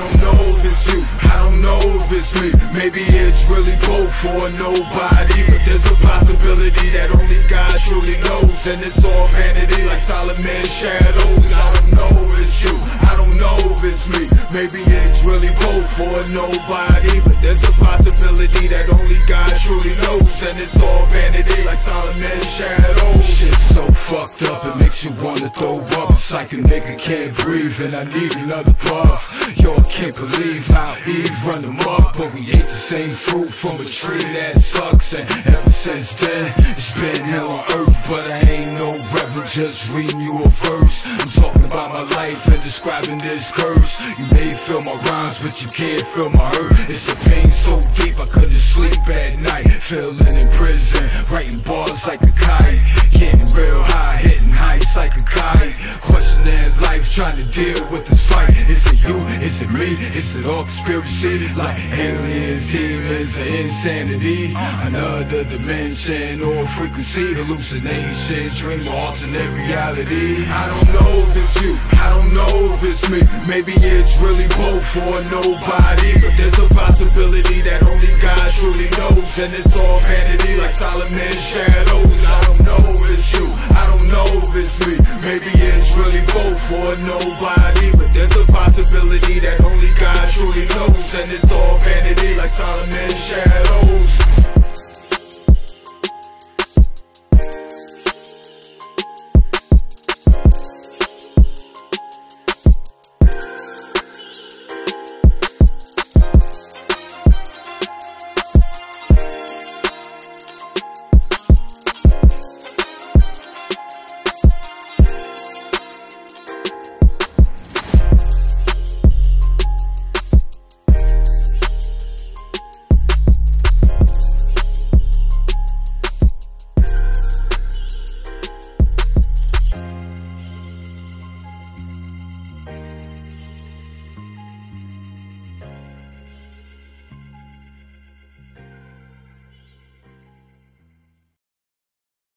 don't know if it's you, I don't know if it's me. Maybe it's really both for nobody. But there's a possibility that only God truly knows. And it's all vanity like Solomon shadows. I don't know if it's you, I don't know if it's me. Maybe it's really both for nobody. But there's a possibility that only God truly knows. And it's all vanity like Solomon makes you wanna throw up. It's like a nigga can't breathe and I need another puff. Yo, I can't believe how Eve run them up. But we ate the same fruit from a tree that sucks. And ever since then, it's been hell on earth. But I ain't no reverend, just reading you a verse. I'm talking about my life and describing this curse. You may feel my rhymes, but you can't feel my hurt. It's a pain so deep I couldn't sleep at night. Feeling in prison, writing bars like a kite. Trying to deal with this fight. Is it you? Is it me? Is it all conspiracy? Like aliens, demons, or insanity? Another dimension or frequency, hallucination, dream, or alternate reality. I don't know if it's you, I don't know if it's me. Maybe it's really both for nobody. But there's a possibility that only God truly knows. And it's all vanity like Solomon shadows. I don't know if it's you, I don't know if it's me. Maybe it's really both for nobody. But there's a possibility that